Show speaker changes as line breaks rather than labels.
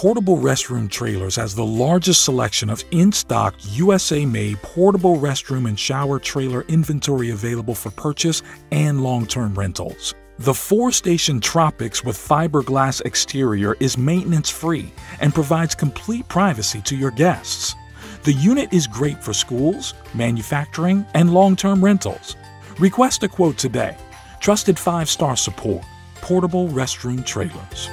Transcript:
Portable Restroom Trailers has the largest selection of in stock USA made portable restroom and shower trailer inventory available for purchase and long term rentals. The four station Tropics with fiberglass exterior is maintenance free and provides complete privacy to your guests. The unit is great for schools, manufacturing, and long term rentals. Request a quote today. Trusted five star support. Portable Restroom Trailers.